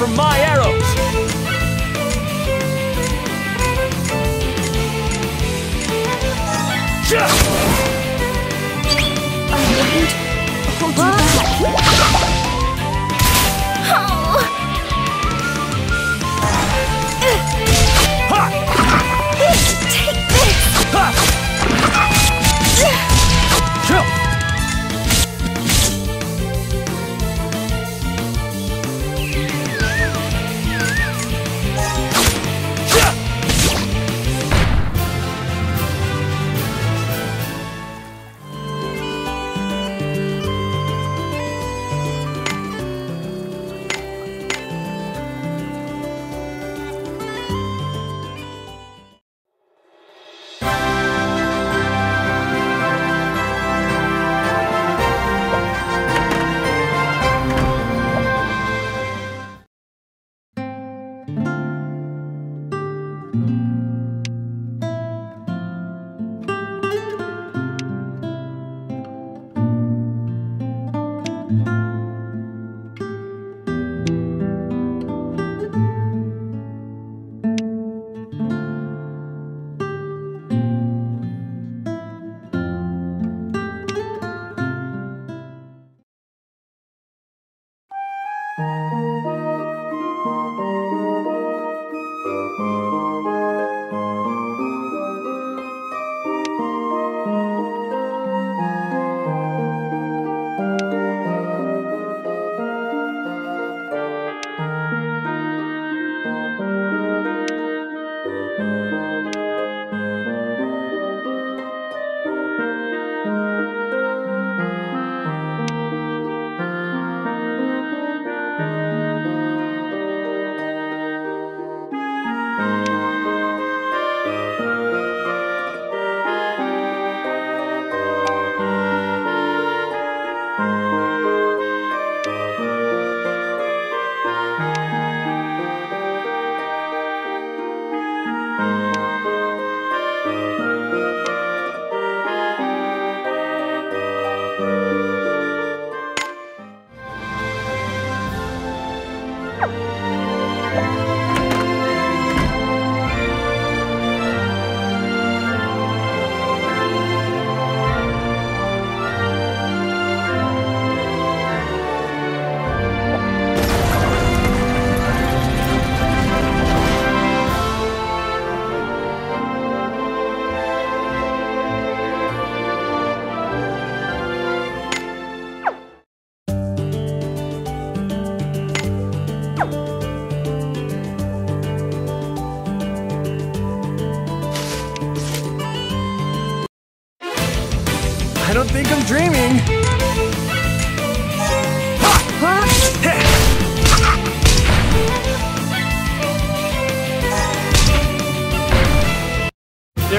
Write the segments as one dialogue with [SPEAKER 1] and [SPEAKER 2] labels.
[SPEAKER 1] From my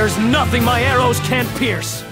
[SPEAKER 1] There's nothing my arrows can't pierce.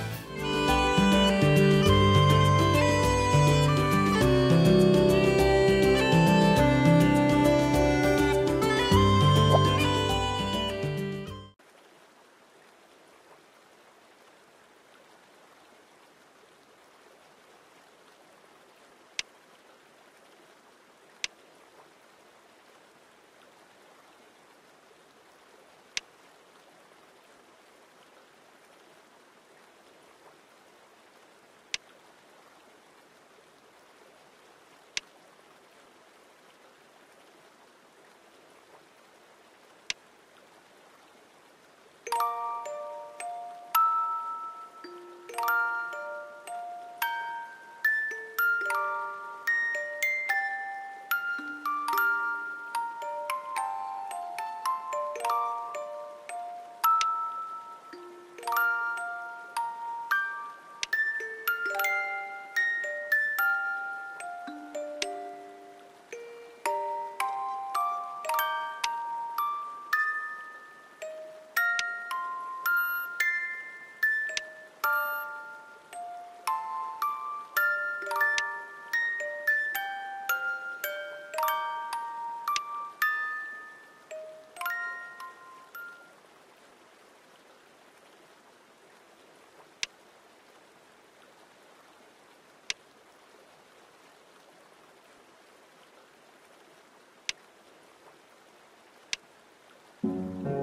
[SPEAKER 2] You